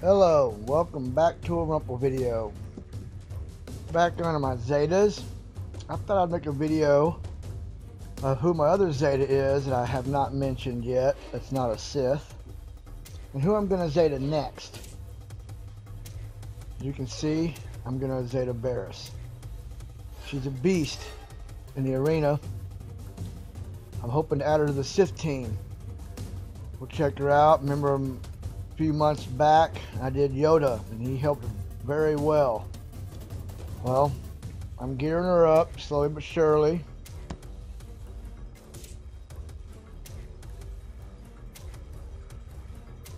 welcome back to a Rumple video. Back on my Zetas. I thought I'd make a video of who my other Zeta is that I have not mentioned yet. That's not a Sith. And who I'm going to Zeta next. As you can see, I'm going to Zeta Barriss. She's a beast in the arena. I'm hoping to add her to the Sith team. We'll check her out. Remember a few months back, I did Yoda, and he helped very well. Well, I'm gearing her up slowly but surely.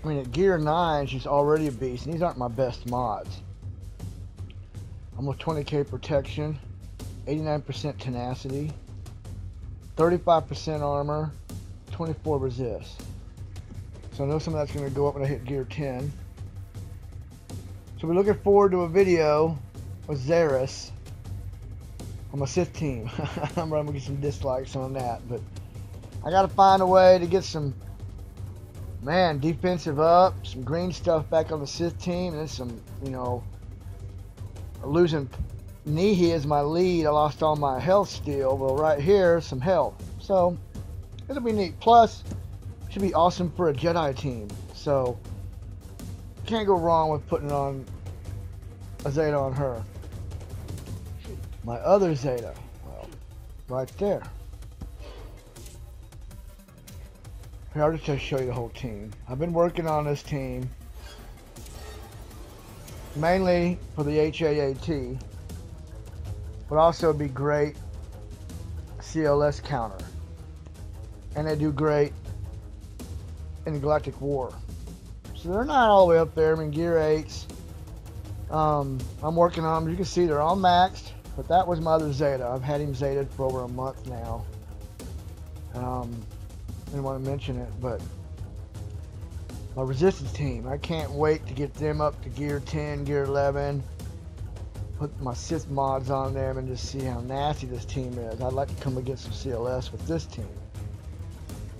I mean, at gear 9, she's already a beast, and these aren't my best mods. I'm with 20k protection, 89% tenacity, 35% armor, 24 resist. So I know some of that's going to go up when I hit gear 10. So we're looking forward to a video with Zaris on my Sith team. I'm going to get some dislikes on that, but I got to find a way to get some, man, defensive up, some green stuff back on the Sith team, and some, you know, losing Nehi as my lead. I lost all my health steal. Well, right here, some health. So, it'll be neat. Plus, should be awesome for a Jedi team. So, can't go wrong with putting on a Zeta on her. My other Zeta, well, right there. Here, I'll just show you the whole team. I've been working on this team mainly for the HAAT, but also be great CLS counter. And they do great the Galactic War. So they're not all the way up there. I mean, Gear 8s. Um, I'm working on them. You can see they're all maxed, but that was my other Zeta. I've had him Zeta for over a month now. Um, didn't want to mention it, but my resistance team. I can't wait to get them up to gear 10, gear 11. Put my Sith mods on them and just see how nasty this team is. I'd like to come against some CLS with this team.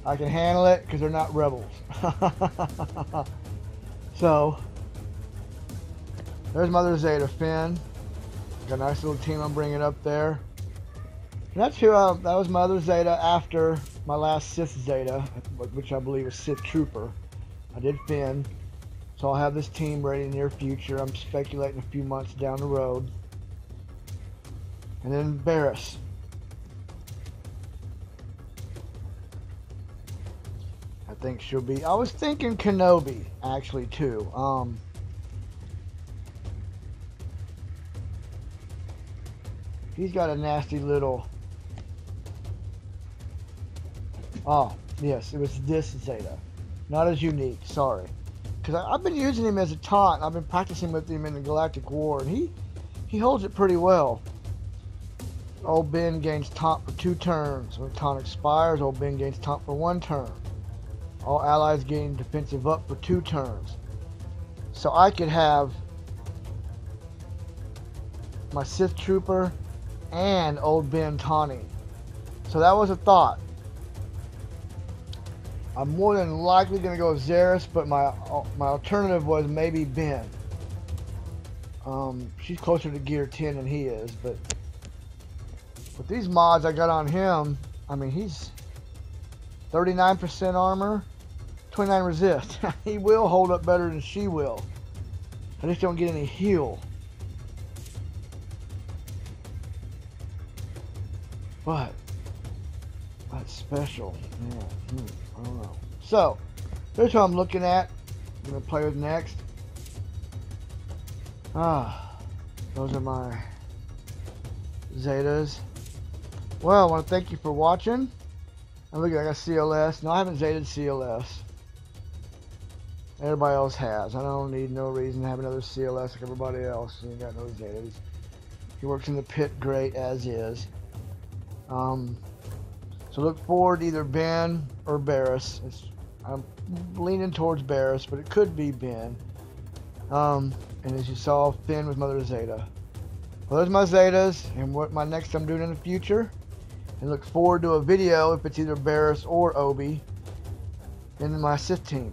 I can handle it because they're not rebels. so, there's Mother Zeta Finn. Got a nice little team I'm bringing up there. And that's who, uh, that was Mother Zeta after my last Sith Zeta, which I believe is Sith Trooper. I did Finn. So I'll have this team ready in the near future. I'm speculating a few months down the road. And then Barriss. think she'll be. I was thinking Kenobi actually too. Um, he's got a nasty little. Oh yes, it was this Zeta, not as unique. Sorry, because I've been using him as a taunt. I've been practicing with him in the Galactic War, and he he holds it pretty well. Old Ben gains taunt for two turns. When taunt expires, old Ben gains taunt for one turn. All allies gain defensive up for two turns. So I could have my Sith Trooper and Old Ben taunting. So that was a thought. I'm more than likely going to go with Zaris, but my my alternative was maybe Ben. Um, she's closer to gear 10 than he is, but with these mods I got on him, I mean, he's 39% armor, 29 resist. he will hold up better than she will. I just don't get any heal. But, that's special. Yeah, hmm, I don't know. So, here's what I'm looking at. I'm to play with next. Ah, those are my Zetas. Well, I want to thank you for watching. And look, I got CLS. No, I haven't Zeted CLS. Everybody else has. I don't need no reason to have another CLS like everybody else. Ain't got no Zetas. He works in the pit great as is. Um, so look forward to either Ben or Barriss. It's, I'm leaning towards Barriss, but it could be Ben. Um, and as you saw, Finn with Mother Zeta. Well, there's my Zetas and what my next I'm doing in the future. And look forward to a video if it's either Barriss or Obi in my Sith team.